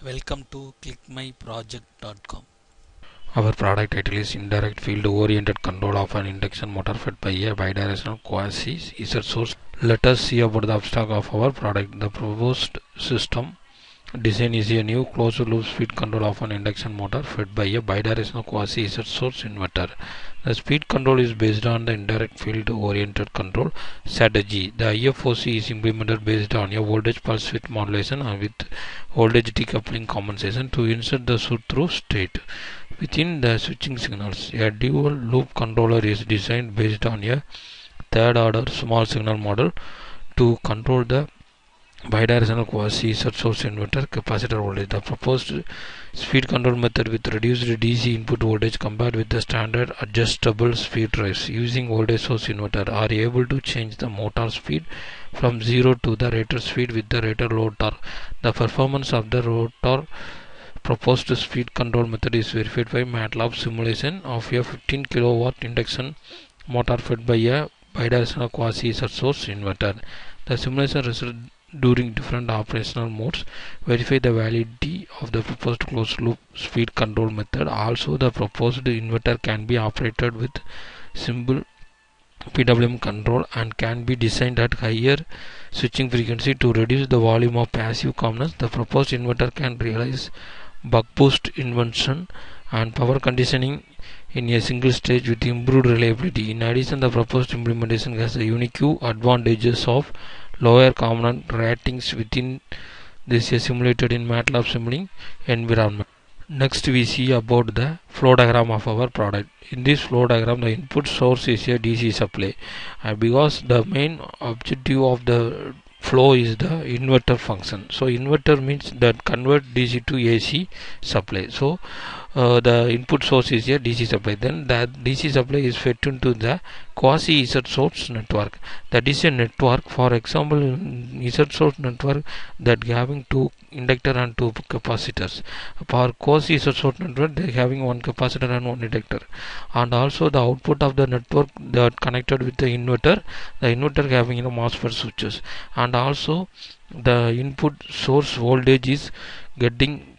Welcome to clickmyproject.com. Our product title is Indirect Field Oriented Control of an Induction Motor Fed by a Bidirectional Quasi Z Source. Let us see about the abstract of our product. The proposed system design is a new closed loop speed control of an induction motor fed by a bidirectional quasi Z source inverter. The speed control is based on the indirect field oriented control strategy. The IFOC is implemented based on a voltage pulse width modulation and with voltage decoupling compensation to insert the through state. Within the switching signals, a dual loop controller is designed based on a third order small signal model to control the bidirectional quasi source inverter capacitor voltage. The proposed speed control method with reduced DC input voltage compared with the standard adjustable speed drives using voltage source inverter are able to change the motor speed from 0 to the rated speed with the rated load torque. The performance of the rotor proposed speed control method is verified by MATLAB simulation of a 15 kilowatt induction motor fed by a bidirectional quasi source inverter. The simulation result during different operational modes verify the validity of the proposed closed loop speed control method. Also the proposed inverter can be operated with simple PWM control and can be designed at higher switching frequency to reduce the volume of passive components. The proposed inverter can realize buck boost inversion and power conditioning in a single stage with improved reliability. In addition the proposed implementation has the unique advantages of lower component ratings within this is simulated in MATLAB simulating environment. Next we see about the flow diagram of our product. In this flow diagram the input source is a DC supply and because the main objective of the flow is the inverter function. So inverter means that convert DC to AC supply. So uh, the input source is a DC supply. Then that DC supply is fed into the quasi Z source network. That is a network for example Z source network that having two inductor and two capacitors. For quasi Z source network they having one capacitor and one inductor. And also the output of the network that connected with the inverter the inverter having you know MOSFET switches. And also the input source voltage is getting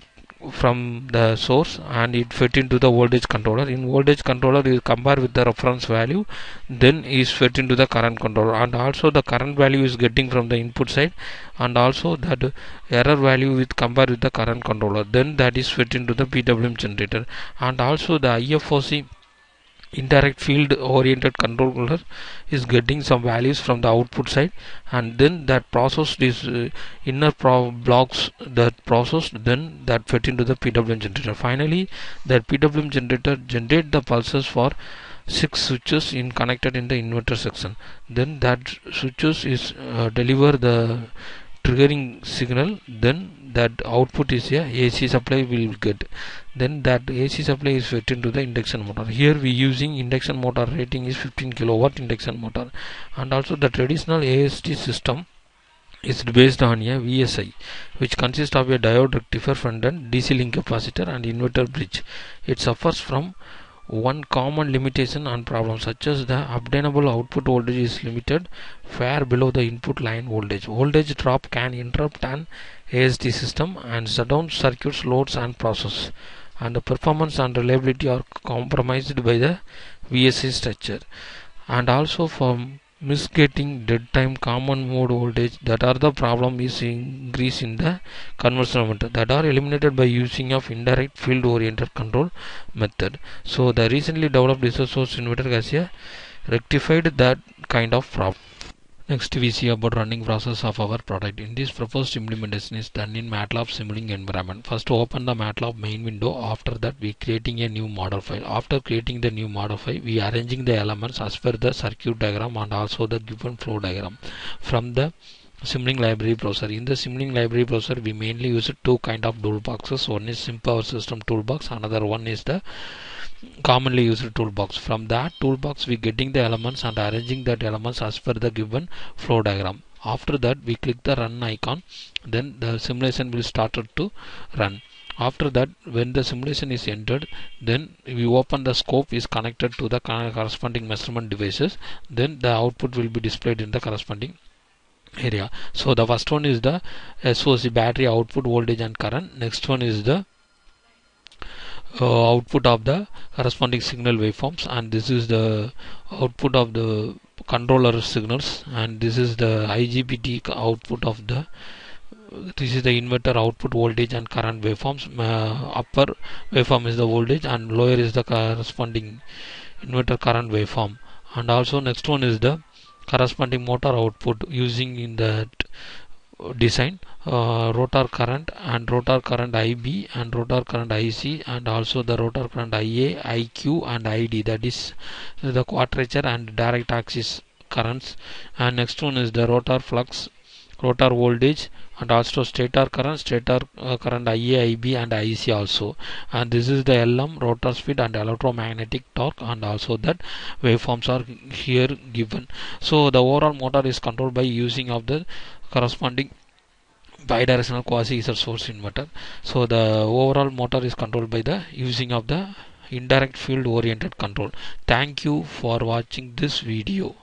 from the source and it fit into the voltage controller. In voltage controller is compared with the reference value then is fit into the current controller. And also the current value is getting from the input side. And also that error value with compared with the current controller. Then that is fit into the PWM generator. And also the IFOC indirect field oriented controller is getting some values from the output side and then that process is uh, inner blocks that processed then that fit into the PWM generator. Finally that PWM generator generate the pulses for six switches in connected in the inverter section. Then that switches is uh, deliver the triggering signal then that output is a AC supply will get then that AC supply is fed into the induction motor. Here we using induction motor rating is 15 kilowatt induction motor. And also the traditional ASD system is based on a VSI which consists of a diode rectifier front end DC link capacitor and inverter bridge. It suffers from one common limitation and problem such as the obtainable output voltage is limited far below the input line voltage. Voltage drop can interrupt an ASD system and shut down circuits, loads and process and the performance and reliability are compromised by the VSC structure and also for misgetting dead time common mode voltage that are the problem is increase in the conversion method that are eliminated by using of indirect field oriented control method. So the recently developed resource source inverter has a rectified that kind of problem Next we see about running process of our product. In this proposed implementation is done in MATLAB simulating environment. First open the MATLAB main window. After that we creating a new model file. After creating the new model file we arranging the elements as per the circuit diagram and also the given flow diagram from the Simulink library browser. In the Simulink library browser, we mainly use two kind of toolboxes. One is SimPower System toolbox. Another one is the commonly used toolbox. From that toolbox, we getting the elements and arranging that elements as per the given flow diagram. After that, we click the run icon. Then the simulation will start to run. After that, when the simulation is entered, then we open the scope is connected to the corresponding measurement devices. Then the output will be displayed in the corresponding area so the first one is the SOC battery output voltage and current next one is the uh, output of the corresponding signal waveforms and this is the output of the controller signals and this is the IGBT output of the this is the inverter output voltage and current waveforms. Uh, upper waveform is the voltage and lower is the corresponding inverter current waveform. And also next one is the corresponding motor output using in that design uh, rotor current and rotor current IB and rotor current IC and also the rotor current IA, IQ and ID that is the quadrature and direct axis currents. And next one is the rotor flux rotor voltage and also stator current stator uh, current IA, IB and IC also. And this is the LM rotor speed and electromagnetic torque and also that waveforms are here given. So the overall motor is controlled by using of the corresponding bidirectional quasi source inverter. So the overall motor is controlled by the using of the indirect field oriented control. Thank you for watching this video